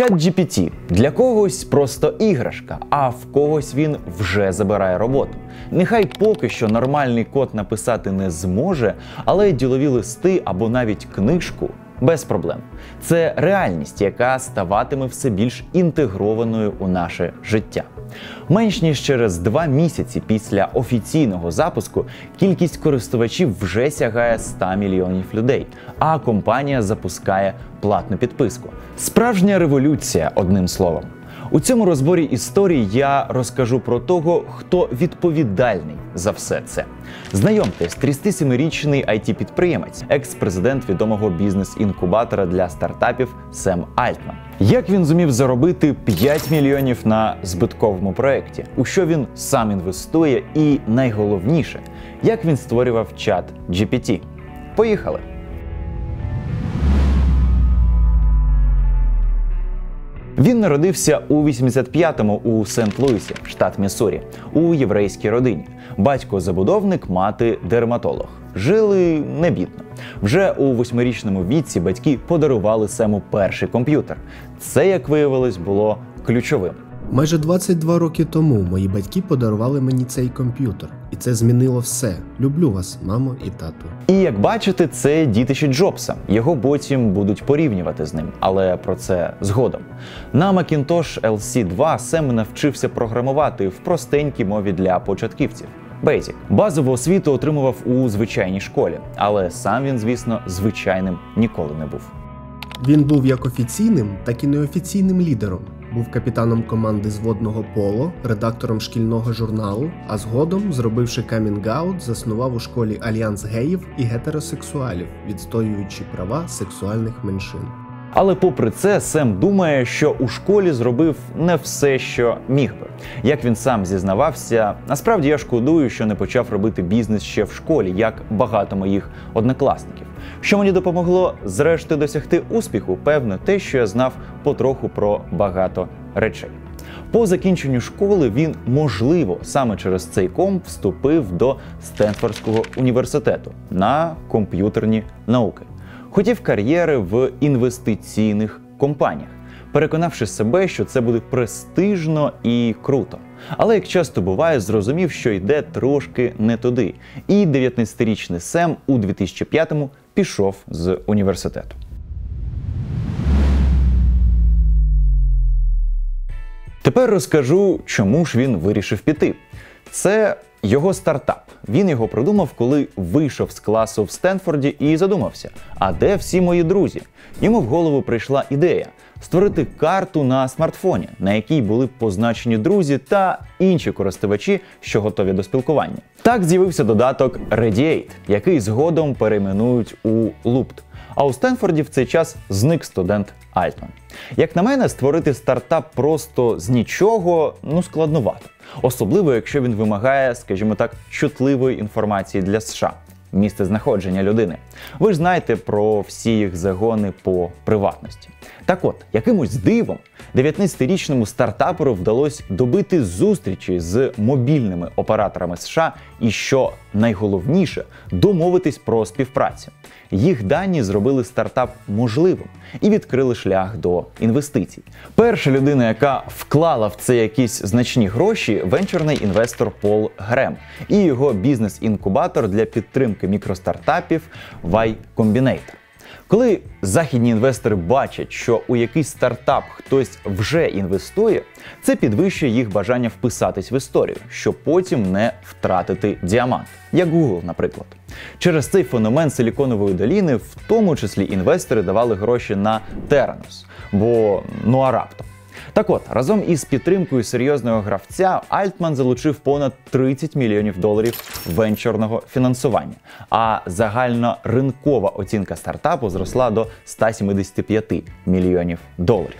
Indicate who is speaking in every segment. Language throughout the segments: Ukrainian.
Speaker 1: Чат GPT для когось просто іграшка, а в когось він вже забирає роботу. Нехай поки що нормальний код написати не зможе, але ділові листи або навіть книжку без проблем. Це реальність, яка ставатиме все більш інтегрованою у наше життя. Менш ніж через два місяці після офіційного запуску кількість користувачів вже сягає 100 мільйонів людей, а компанія запускає платну підписку. Справжня революція, одним словом. У цьому розборі історії я розкажу про того, хто відповідальний за все це. Знайомтесь, 37-річний it підприємець екс-президент відомого бізнес-інкубатора для стартапів Сем Альтман. Як він зумів заробити 5 мільйонів на збитковому проєкті, у що він сам інвестує, і найголовніше, як він створював чат GPT. Поїхали! Він народився у 85-му у Сент-Луісі, штат Міссурі, у єврейській родині. Батько забудовник, мати дерматолог. Жили не бідно. Вже у восьмирічному віці батьки подарували Сему перший комп'ютер. Це, як виявилось, було ключовим.
Speaker 2: Майже 22 роки тому мої батьки подарували мені цей комп'ютер, і це змінило все. Люблю вас, мамо і тату.
Speaker 1: І як бачите, це дітище Джобса. Його потім будуть порівнювати з ним, але про це згодом. На Macintosh LC2 Сем навчився програмувати в простенькій мові для початківців. Basic. Базову освіту отримував у звичайній школі, але сам він, звісно, звичайним ніколи не був.
Speaker 2: Він був як офіційним, так і неофіційним лідером. Був капітаном команди з водного поло, редактором шкільного журналу, а згодом, зробивши камінг-аут, заснував у школі альянс геїв і гетеросексуалів, відстоюючи права сексуальних меншин.
Speaker 1: Але попри це, Сем думає, що у школі зробив не все, що міг би. Як він сам зізнавався, насправді я шкодую, що не почав робити бізнес ще в школі, як багато моїх однокласників. Що мені допомогло зрештою досягти успіху, певно, те, що я знав потроху про багато речей. По закінченню школи він, можливо, саме через цей комп вступив до Стенфордського університету на комп'ютерні науки. Хотів кар'єри в інвестиційних компаніях, переконавши себе, що це буде престижно і круто. Але як часто буває, зрозумів, що йде трошки не туди. І 19-річний Сем у 2005-му пішов з університету. Тепер розкажу, чому ж він вирішив піти. Це його стартап. Він його придумав, коли вийшов з класу в Стенфорді і задумався: а де всі мої друзі? Йому в голову прийшла ідея створити карту на смартфоні, на якій були позначені друзі та інші користувачі, що готові до спілкування. Так з'явився додаток Radiate, який згодом перейменують у Loopt. А у Стенфорді в цей час зник студент Альтман. Як на мене, створити стартап просто з нічого ну складновато, особливо якщо він вимагає, скажімо так, чутливої інформації для США. Місце знаходження людини. Ви ж знаєте про всі їх загони по приватності. Так от, якимось дивом 19-річному стартаперу вдалося добити зустрічі з мобільними операторами США і, що найголовніше, домовитись про співпрацю. Їх дані зробили стартап можливим і відкрили шлях до інвестицій. Перша людина, яка вклала в це якісь значні гроші, венчурний інвестор Пол Грем і його бізнес-інкубатор для підтримки мікростартапів Y Combinator. Коли західні інвестори бачать, що у якийсь стартап хтось вже інвестує, це підвищує їх бажання вписатись в історію, щоб потім не втратити діамант, як Google, наприклад. Через цей феномен силіконової доліни, в тому числі інвестори давали гроші на Теранос, бо ну а раптом. Так от, разом із підтримкою серйозного гравця Альтман залучив понад 30 мільйонів доларів венчурного фінансування, а загальна ринкова оцінка стартапу зросла до 175 мільйонів доларів.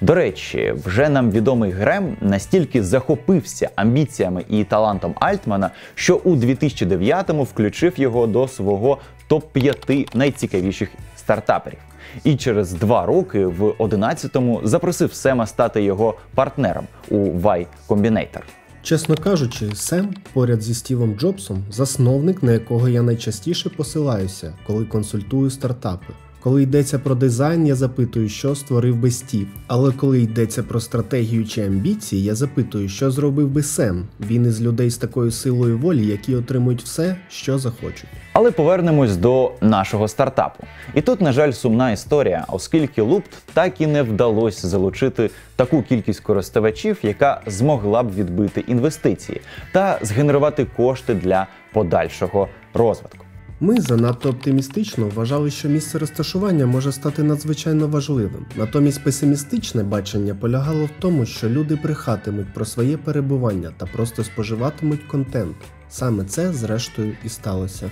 Speaker 1: До речі, вже нам відомий Грем настільки захопився амбіціями і талантом Альтмана, що у 2009-му включив його до свого топ-5 найцікавіших стартаперів. І через два роки в 11-му запросив Сема стати його партнером у Y Combinator.
Speaker 2: Чесно кажучи, Сем поряд зі Стівом Джобсом засновник, на якого я найчастіше посилаюся, коли консультую стартапи. Коли йдеться про дизайн, я запитую, що створив би Стів. Але коли йдеться про стратегію чи амбіції, я запитую, що зробив би Сем. Він із людей з такою силою волі, які отримують все, що захочуть.
Speaker 1: Але повернемось до нашого стартапу. І тут, на жаль, сумна історія, оскільки Лупт так і не вдалося залучити таку кількість користувачів, яка змогла б відбити інвестиції та згенерувати кошти для подальшого розвитку.
Speaker 2: Ми занадто оптимістично вважали, що місце розташування може стати надзвичайно важливим. Натомість песимістичне бачення полягало в тому, що люди брехатимуть про своє перебування та просто споживатимуть контент. Саме це, зрештою, і сталося.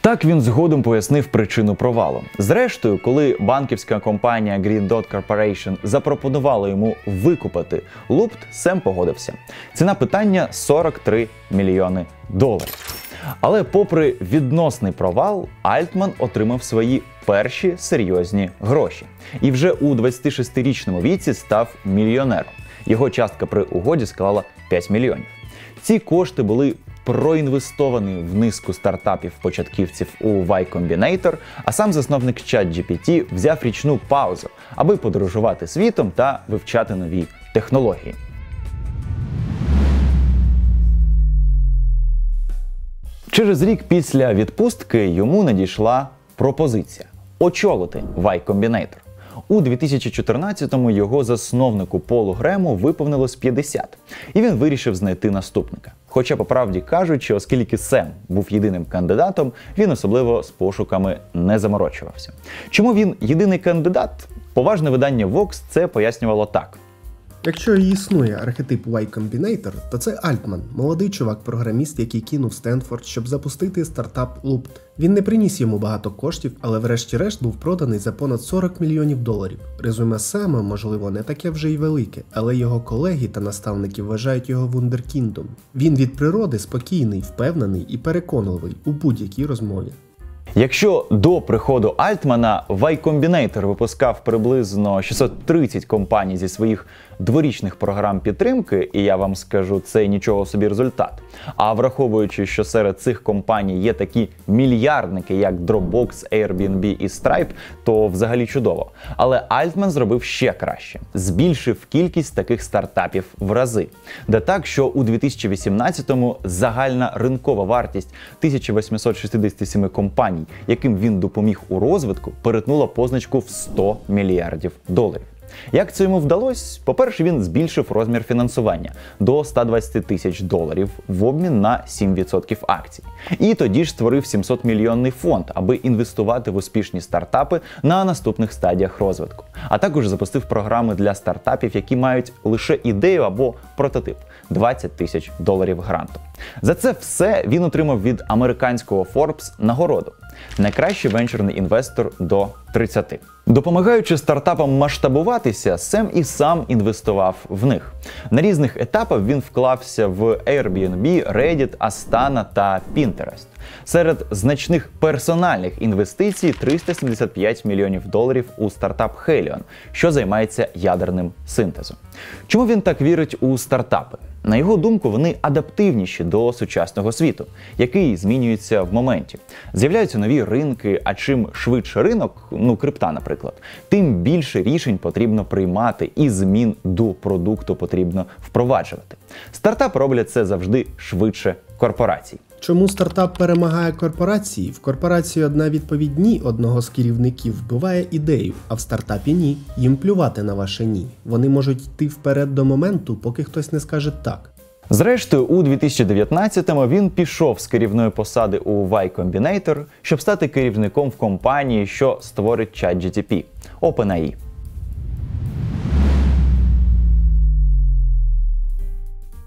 Speaker 1: Так він згодом пояснив причину провалу. Зрештою, коли банківська компанія Green Dot Corporation запропонувала йому викупити Лупт, Сем погодився. Ціна питання 43 мільйони доларів. Але, попри відносний провал, Альтман отримав свої перші серйозні гроші і вже у 26-річному віці став мільйонером. Його частка при угоді склала 5 мільйонів. Ці кошти були проінвестовані в низку стартапів-початківців у Y Combinator, а сам засновник ChatGPT взяв річну паузу, аби подорожувати світом та вивчати нові технології. Через рік після відпустки йому надійшла пропозиція очолити Y Combinator. У 2014-му його засновнику Полу Грему виповнилось 50, і він вирішив знайти наступника. Хоча, по правді кажучи, оскільки Сем був єдиним кандидатом, він особливо з пошуками не заморочувався. Чому він єдиний кандидат? Поважне видання Vox це пояснювало так.
Speaker 2: Якщо і існує архетип Y Combinator, то це Альтман, молодий чувак-програміст, який кинув Стенфорд, щоб запустити стартап Loop. Він не приніс йому багато коштів, але врешті-решт був проданий за понад 40 мільйонів доларів. Резюме Сема, можливо, не таке вже й велике, але його колеги та наставники вважають його вундеркіндом. Він від природи спокійний, впевнений і переконливий у будь-якій розмові.
Speaker 1: Якщо до приходу Альтмана Y Combinator випускав приблизно 630 компаній зі своїх дворічних програм підтримки, і я вам скажу, це нічого собі результат. А враховуючи, що серед цих компаній є такі мільярдники, як Dropbox, Airbnb і Stripe, то взагалі чудово. Але Альтман зробив ще краще: збільшив кількість таких стартапів в рази, де так, що у 2018-му загальна ринкова вартість 1867 компаній, яким він допоміг у розвитку, перетнула позначку в 100 мільярдів доларів. Як це йому вдалося? По-перше, він збільшив розмір фінансування до 120 тисяч доларів в обмін на 7% акцій. І тоді ж створив 700 мільйонний фонд, аби інвестувати в успішні стартапи на наступних стадіях розвитку. А також запустив програми для стартапів, які мають лише ідею або прототип 20 тисяч доларів гранту. За це все він отримав від американського Forbes нагороду. Найкращий венчурний інвестор до 30. Допомагаючи стартапам масштабуватися, Сем і сам інвестував в них. На різних етапах він вклався в Airbnb, Reddit, Astana та Pinterest. Серед значних персональних інвестицій 375 мільйонів доларів у стартап Helion, що займається ядерним синтезом. Чому він так вірить у стартапи? На його думку, вони адаптивніші до сучасного світу, який змінюється в моменті. З'являються нові ринки. А чим швидше ринок, ну крипта, наприклад, тим більше рішень потрібно приймати і змін до продукту потрібно впроваджувати. Стартап роблять це завжди швидше корпорацій.
Speaker 2: Чому стартап перемагає корпорації? В корпорації одна відповідь ні одного з керівників вбиває ідею, а в стартапі ні. Їм плювати на ваше ні. Вони можуть йти вперед до моменту, поки хтось не скаже так.
Speaker 1: Зрештою, у 2019-му він пішов з керівної посади у Y Combinator, щоб стати керівником в компанії, що створить ChatGTP – OpenAI.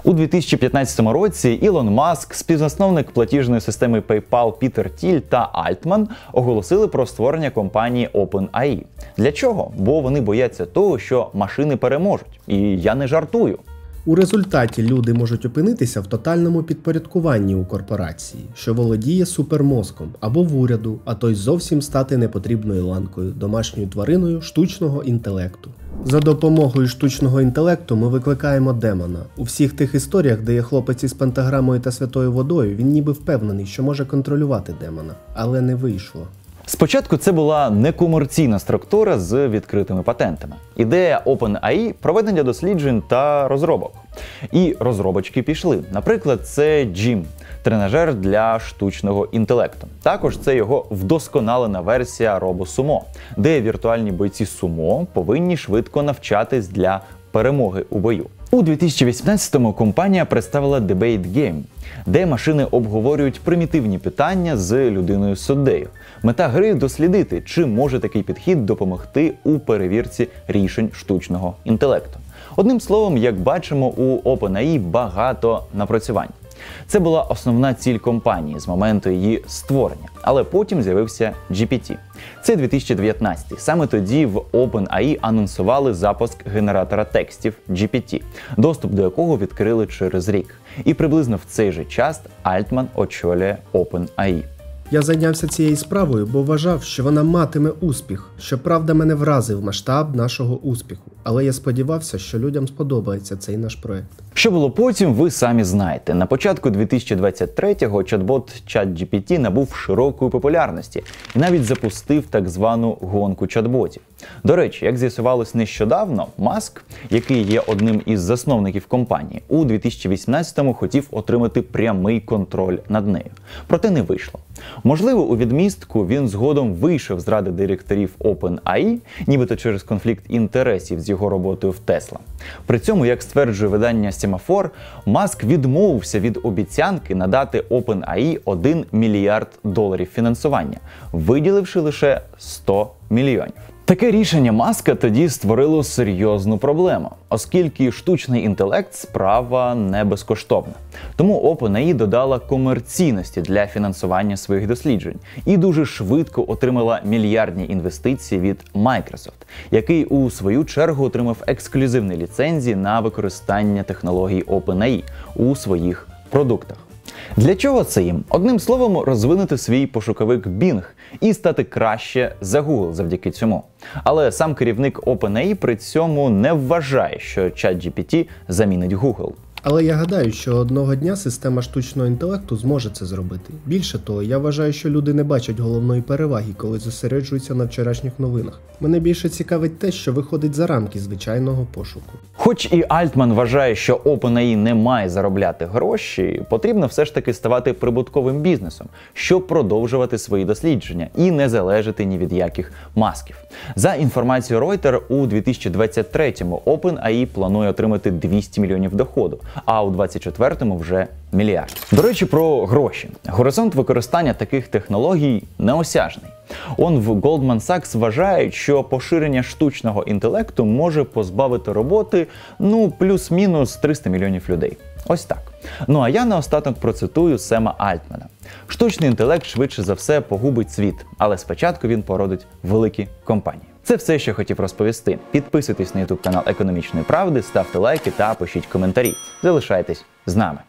Speaker 1: У 2015 році Ілон Маск, співзасновник платіжної системи PayPal Пітер Тіль та Альтман оголосили про створення компанії OpenAI. Для чого? Бо вони бояться того, що машини переможуть. І я не жартую.
Speaker 2: У результаті люди можуть опинитися в тотальному підпорядкуванні у корпорації, що володіє супермозком або в уряду, а то й зовсім стати непотрібною ланкою, домашньою твариною штучного інтелекту. За допомогою штучного інтелекту ми викликаємо демона. У всіх тих історіях, де є хлопець із пентаграмою та святою водою, він ніби впевнений, що може контролювати демона, але не вийшло.
Speaker 1: Спочатку це була некомерційна структура з відкритими патентами. Ідея OpenAI – проведення досліджень та розробок. І розробочки пішли. Наприклад, це Jim – тренажер для штучного інтелекту. Також це його вдосконалена версія RoboSumo, де віртуальні бойці сумо повинні швидко навчатись для перемоги у бою. У 2018-му компанія представила Debate Game, де машини обговорюють примітивні питання з людиною суддею. Мета гри дослідити, чи може такий підхід допомогти у перевірці рішень штучного інтелекту. Одним словом, як бачимо, у OpenAI багато напрацювань. Це була основна ціль компанії з моменту її створення, але потім з'явився GPT. Це 2019. Саме тоді в OpenAI анонсували запуск генератора текстів GPT, доступ до якого відкрили через рік. І приблизно в цей же час Альтман очолює OpenAI.
Speaker 2: Я зайнявся цією справою, бо вважав, що вона матиме успіх. Щоправда, мене вразив масштаб нашого успіху, але я сподівався, що людям сподобається цей наш проект.
Speaker 1: Що було потім, ви самі знаєте. На початку 2023-го чат-бот ChatGPT набув широкої популярності і навіть запустив так звану гонку чат-ботів. До речі, як з'ясувалось нещодавно, Маск, який є одним із засновників компанії, у 2018-му хотів отримати прямий контроль над нею. Проте не вийшло. Можливо, у відмістку він згодом вийшов з ради директорів OpenAI, нібито через конфлікт інтересів з його роботою в Тесла. При цьому, як стверджує видання Сімафор, Маск відмовився від обіцянки надати OpenAI 1 мільярд доларів фінансування, виділивши лише 100 мільйонів. Таке рішення маска тоді створило серйозну проблему, оскільки штучний інтелект справа не безкоштовна. Тому OpenAI додала комерційності для фінансування своїх досліджень і дуже швидко отримала мільярдні інвестиції від Microsoft, який у свою чергу отримав ексклюзивні ліцензії на використання технологій OpenAI у своїх продуктах. Для чого це їм? Одним словом, розвинути свій пошуковик Bing і стати краще за Google завдяки цьому. Але сам керівник OpenAI при цьому не вважає, що ChatGPT замінить Google.
Speaker 2: Але я гадаю, що одного дня система штучного інтелекту зможе це зробити. Більше того, я вважаю, що люди не бачать головної переваги, коли зосереджуються на вчорашніх новинах. Мене більше цікавить те, що виходить за рамки звичайного пошуку.
Speaker 1: Хоч і Альтман вважає, що OpenAI не має заробляти гроші, потрібно все ж таки ставати прибутковим бізнесом, щоб продовжувати свої дослідження і не залежати ні від яких масків. За інформацією Reuters, у 2023-му OpenAI планує отримати 200 мільйонів доходу, а у 2024-му вже мільярд. До речі, про гроші. Горизонт використання таких технологій неосяжний. Он в Goldman Sachs вважають, що поширення штучного інтелекту може позбавити роботи ну плюс-мінус 300 мільйонів людей. Ось так. Ну а я наостаток процитую Сема Альтмана. Штучний інтелект швидше за все погубить світ, але спочатку він породить великі компанії. Це все, що хотів розповісти. Підписуйтесь на YouTube канал Економічної правди, ставте лайки та пишіть коментарі. Залишайтесь з нами.